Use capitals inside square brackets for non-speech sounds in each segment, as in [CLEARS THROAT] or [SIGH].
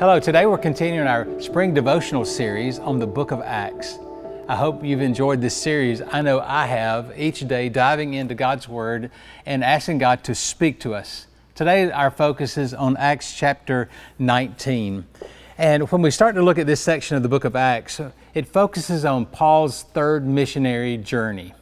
Hello, today we're continuing our spring devotional series on the book of Acts. I hope you've enjoyed this series. I know I have, each day diving into God's Word and asking God to speak to us. Today, our focus is on Acts chapter 19. And when we start to look at this section of the book of Acts, it focuses on Paul's third missionary journey.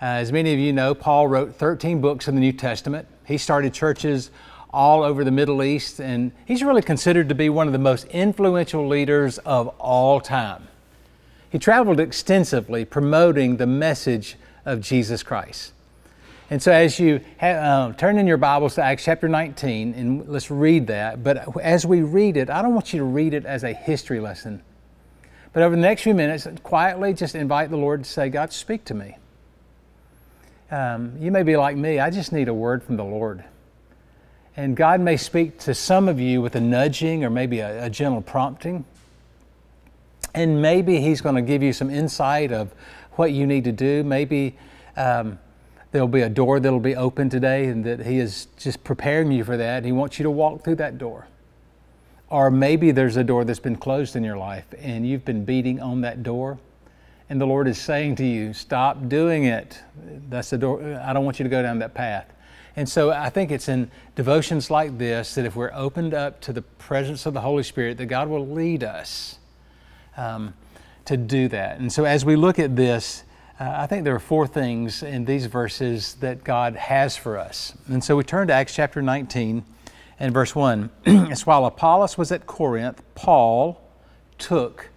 Uh, as many of you know, Paul wrote 13 books in the New Testament. He started churches all over the Middle East, and he's really considered to be one of the most influential leaders of all time. He traveled extensively promoting the message of Jesus Christ. And so, as you uh, turn in your Bibles to Acts chapter 19, and let's read that. But as we read it, I don't want you to read it as a history lesson. But over the next few minutes, quietly just invite the Lord to say, God, speak to me. Um, you may be like me, I just need a word from the Lord. And God may speak to some of you with a nudging or maybe a, a gentle prompting. And maybe He's going to give you some insight of what you need to do. Maybe um, there'll be a door that'll be open today and that He is just preparing you for that. He wants you to walk through that door. Or maybe there's a door that's been closed in your life and you've been beating on that door. And the Lord is saying to you, stop doing it. That's the door. I don't want you to go down that path. And so I think it's in devotions like this that if we're opened up to the presence of the Holy Spirit, that God will lead us um, to do that. And so as we look at this, uh, I think there are four things in these verses that God has for us. And so we turn to Acts chapter 19 and verse 1. [CLEARS THROAT] it's while Apollos was at Corinth, Paul took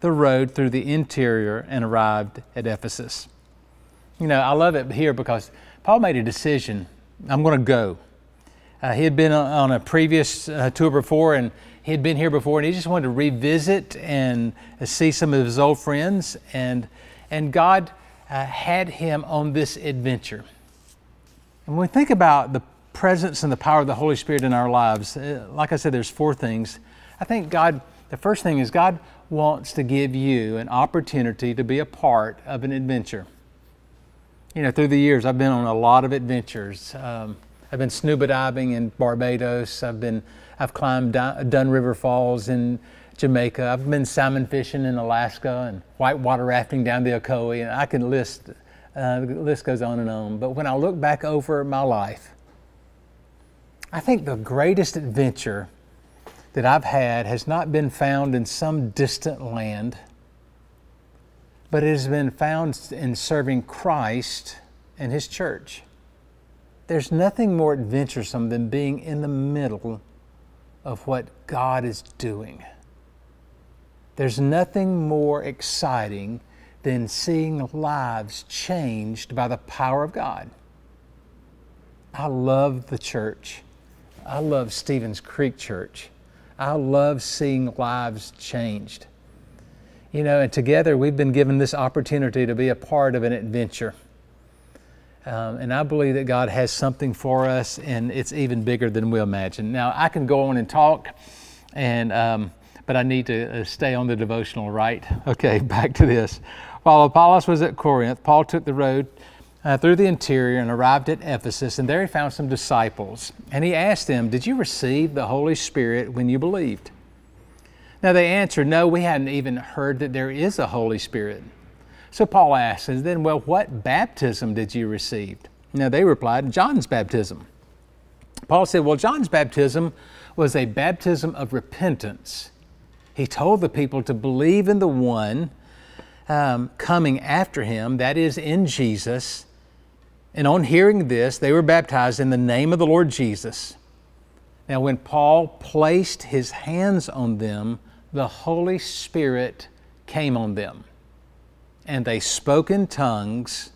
the road through the interior and arrived at Ephesus. You know, I love it here because Paul made a decision I'm going to go. Uh, he had been on a previous uh, tour before and he had been here before and he just wanted to revisit and uh, see some of his old friends. And, and God uh, had him on this adventure. And when we think about the presence and the power of the Holy Spirit in our lives, uh, like I said, there's four things. I think God, the first thing is God wants to give you an opportunity to be a part of an adventure you know, through the years, I've been on a lot of adventures. Um, I've been scuba diving in Barbados. I've been, I've climbed Dunn River Falls in Jamaica. I've been salmon fishing in Alaska and whitewater rafting down the Ocoee. And I can list, uh, the list goes on and on. But when I look back over my life, I think the greatest adventure that I've had has not been found in some distant land but it has been found in serving Christ and His church. There's nothing more adventuresome than being in the middle of what God is doing. There's nothing more exciting than seeing lives changed by the power of God. I love the church. I love Stevens Creek Church. I love seeing lives changed. You know, and together we've been given this opportunity to be a part of an adventure. Um, and I believe that God has something for us, and it's even bigger than we imagine. Now, I can go on and talk, and um, but I need to uh, stay on the devotional, right? [LAUGHS] Okay, back to this. While Apollos was at Corinth, Paul took the road uh, through the interior and arrived at Ephesus, and there he found some disciples. And he asked them, Did you receive the Holy Spirit when you believed? Now they answered, No, we hadn't even heard that there is a Holy Spirit. So Paul asked, Then, well, what baptism did you receive? Now they replied, John's baptism. Paul said, Well, John's baptism was a baptism of repentance. He told the people to believe in the one um, coming after him, that is, in Jesus. And on hearing this, they were baptized in the name of the Lord Jesus. Now, when Paul placed his hands on them, the Holy Spirit came on them, and they spoke in tongues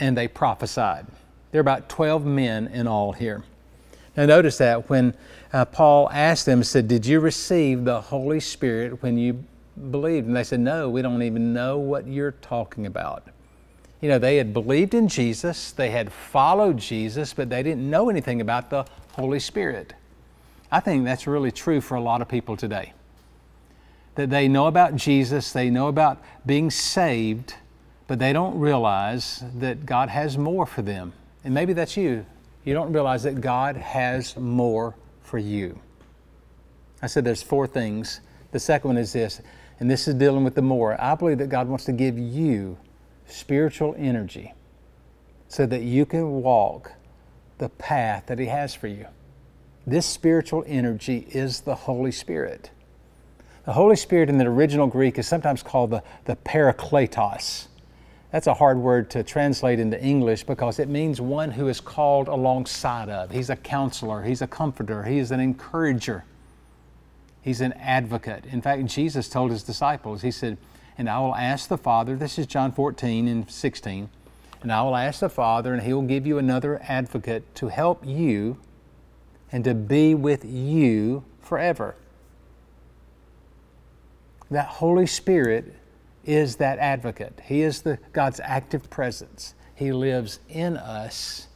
and they prophesied. There are about 12 men in all here. Now, notice that when uh, Paul asked them, said, Did you receive the Holy Spirit when you believed? And they said, No, we don't even know what you're talking about. You know, they had believed in Jesus, they had followed Jesus, but they didn't know anything about the Holy Spirit. I think that's really true for a lot of people today that they know about Jesus, they know about being saved, but they don't realize that God has more for them. And maybe that's you. You don't realize that God has more for you. I said there's four things. The second one is this, and this is dealing with the more. I believe that God wants to give you spiritual energy so that you can walk the path that He has for you. This spiritual energy is the Holy Spirit. The Holy Spirit in the original Greek is sometimes called the, the parakletos. That's a hard word to translate into English because it means one who is called alongside of. He's a counselor, he's a comforter, he is an encourager, he's an advocate. In fact, Jesus told his disciples, He said, And I will ask the Father, this is John 14 and 16, and I will ask the Father, and he will give you another advocate to help you and to be with you forever. That Holy Spirit is that advocate. He is the God's active presence. He lives in us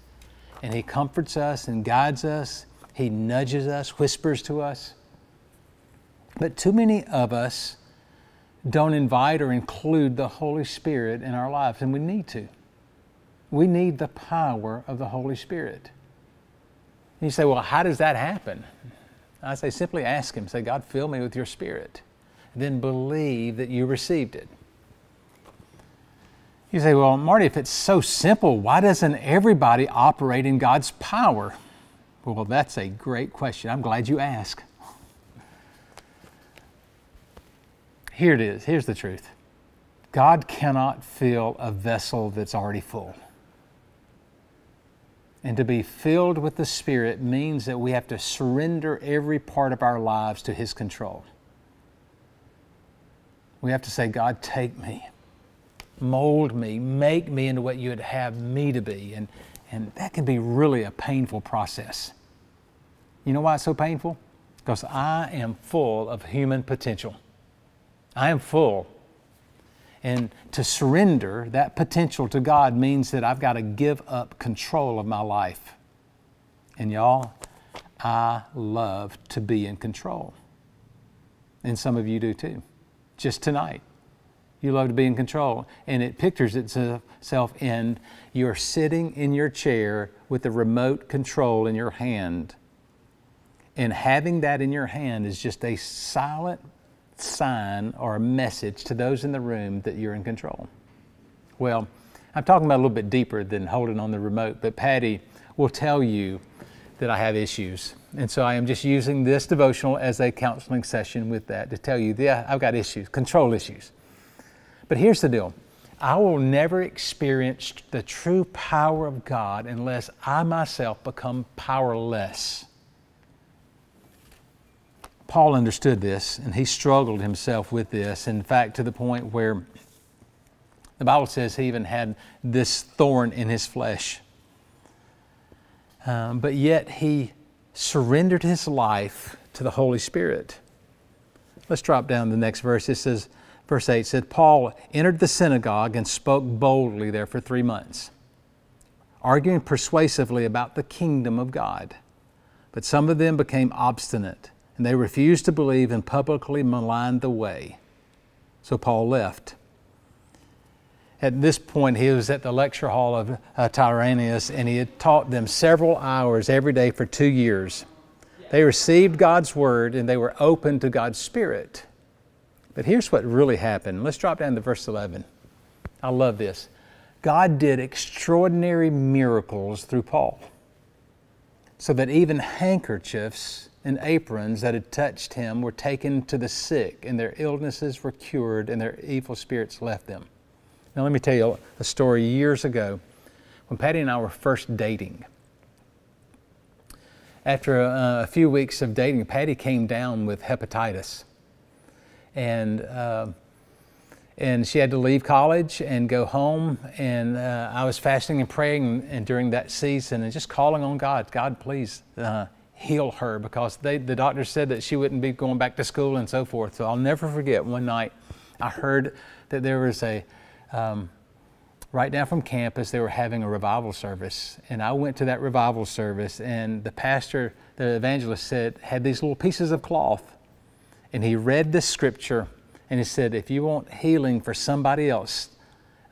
and he comforts us and guides us. He nudges us, whispers to us. But too many of us don't invite or include the Holy Spirit in our lives, and we need to. We need the power of the Holy Spirit. And you say, well, how does that happen? I say, simply ask Him. Say, God, fill me with your Spirit. Then believe that you received it. You say, well, Marty, if it's so simple, why doesn't everybody operate in God's power? Well, that's a great question. I'm glad you asked. Here it is. Here's the truth God cannot fill a vessel that's already full. And to be filled with the Spirit means that we have to surrender every part of our lives to His control. We have to say, God, take me, mold me, make me into what you would have me to be. And, and that can be really a painful process. You know why it's so painful? Because I am full of human potential. I am full and to surrender that potential to God means that I've got to give up control of my life. And y'all, I love to be in control. And some of you do too. Just tonight, you love to be in control. And it pictures itself in you're sitting in your chair with the remote control in your hand. And having that in your hand is just a silent sign or a message to those in the room that you're in control? Well, I'm talking about a little bit deeper than holding on the remote, but Patty will tell you that I have issues. And so I am just using this devotional as a counseling session with that to tell you, yeah, I've got issues, control issues. But here's the deal I will never experience the true power of God unless I myself become powerless. Paul understood this and he struggled himself with this. In fact, to the point where the Bible says he even had this thorn in his flesh. Um, but yet he surrendered his life to the Holy Spirit. Let's drop down to the next verse. It says, verse 8 said, Paul entered the synagogue and spoke boldly there for three months, arguing persuasively about the kingdom of God. But some of them became obstinate and they refused to believe and publicly maligned the way. So Paul left. At this point, he was at the lecture hall of uh, Tyrannus, and he had taught them several hours every day for two years. They received God's word and they were open to God's Spirit. But here's what really happened. Let's drop down to verse 11. I love this. God did extraordinary miracles through Paul, so that even handkerchiefs and aprons that had touched him were taken to the sick, and their illnesses were cured, and their evil spirits left them. Now, let me tell you a story years ago when Patty and I were first dating. After a, a few weeks of dating, Patty came down with hepatitis. And uh, and she had to leave college and go home. And uh, I was fasting and praying and during that season and just calling on God, God, please uh, heal her because they, the doctor said that she wouldn't be going back to school and so forth. So I'll never forget one night I heard that there was a, um, right down from campus, they were having a revival service. And I went to that revival service, and the pastor, the evangelist said, had these little pieces of cloth. And he read the scripture, and he said, If you want healing for somebody else,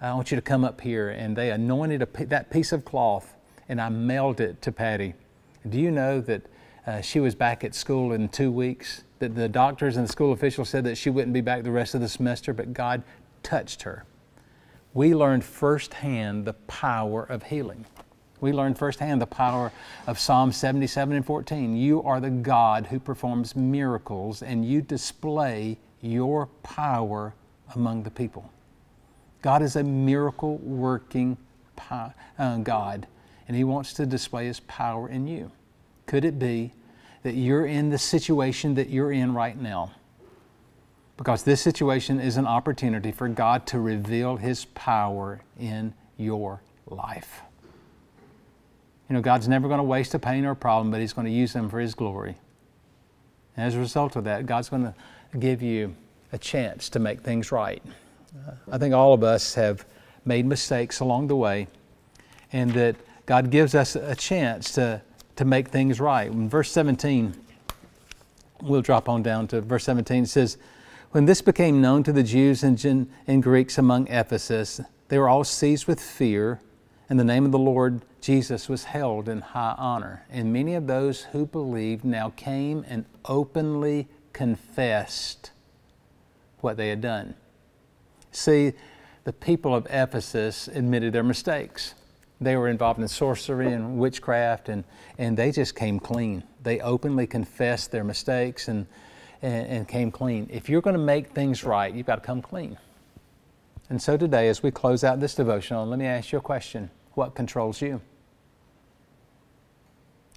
I want you to come up here. And they anointed a, that piece of cloth, and I mailed it to Patty. Do you know that uh, she was back at school in two weeks, that the doctors and the school officials said that she wouldn't be back the rest of the semester, but God touched her. We learned firsthand the power of healing. We learned firsthand the power of Psalm 77 and 14. You are the God who performs miracles, and you display your power among the people. God is a miracle working uh, God, and He wants to display His power in you. Could it be that you're in the situation that you're in right now? Because this situation is an opportunity for God to reveal His power in your life. You know, God's never going to waste a pain or a problem, but He's going to use them for His glory. And as a result of that, God's going to give you a chance to make things right. I think all of us have made mistakes along the way, and that God gives us a chance to to make things right. In verse 17, we'll drop on down to verse 17. It says, When this became known to the Jews and, and Greeks among Ephesus, they were all seized with fear, and the name of the Lord Jesus was held in high honor. And many of those who believed now came and openly confessed what they had done. See, the people of Ephesus admitted their mistakes they were involved in sorcery and witchcraft, and, and they just came clean. They openly confessed their mistakes and, and, and came clean. If you're going to make things right, you've got to come clean. And so today, as we close out this devotional, let me ask you a question What controls you?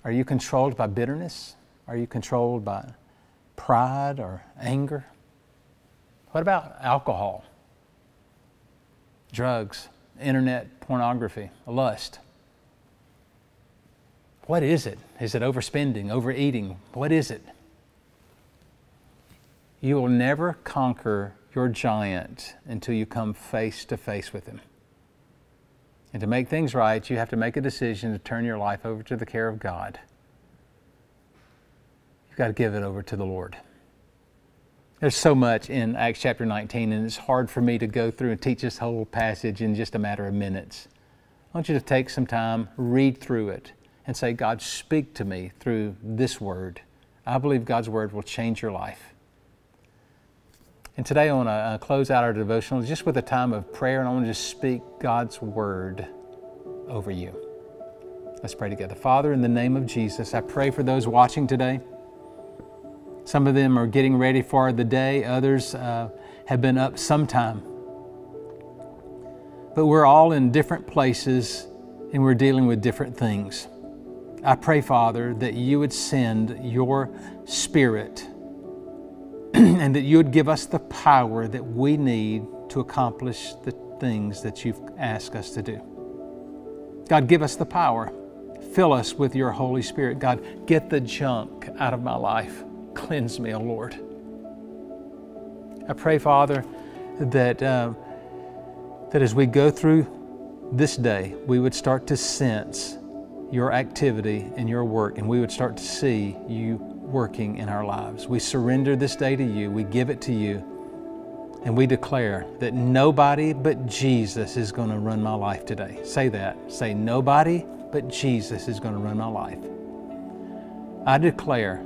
Are you controlled by bitterness? Are you controlled by pride or anger? What about alcohol, drugs? internet pornography, lust. What is it? Is it overspending, overeating? What is it? You will never conquer your giant until you come face to face with him. And to make things right, you have to make a decision to turn your life over to the care of God. You've got to give it over to the Lord. There's so much in Acts chapter 19, and it's hard for me to go through and teach this whole passage in just a matter of minutes. I want you to take some time, read through it, and say, God, speak to me through this word. I believe God's word will change your life. And today I want to uh, close out our devotional just with a time of prayer, and I want to just speak God's word over you. Let's pray together. Father, in the name of Jesus, I pray for those watching today. Some of them are getting ready for the day, others uh, have been up sometime. But we're all in different places and we're dealing with different things. I pray, Father, that you would send your Spirit [CLEARS THROAT] and that you would give us the power that we need to accomplish the things that you've asked us to do. God, give us the power. Fill us with your Holy Spirit. God, get the junk out of my life. Cleanse me, O Lord. I pray, Father, that, uh, that as we go through this day, we would start to sense your activity and your work, and we would start to see you working in our lives. We surrender this day to you, we give it to you, and we declare that nobody but Jesus is going to run my life today. Say that. Say, nobody but Jesus is going to run my life. I declare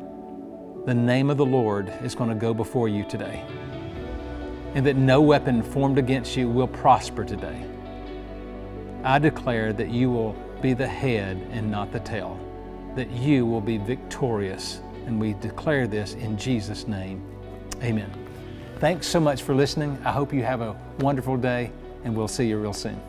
the name of the Lord is going to go before you today. And that no weapon formed against you will prosper today. I declare that you will be the head and not the tail, that you will be victorious. And we declare this in Jesus' name. Amen. Thanks so much for listening. I hope you have a wonderful day, and we'll see you real soon.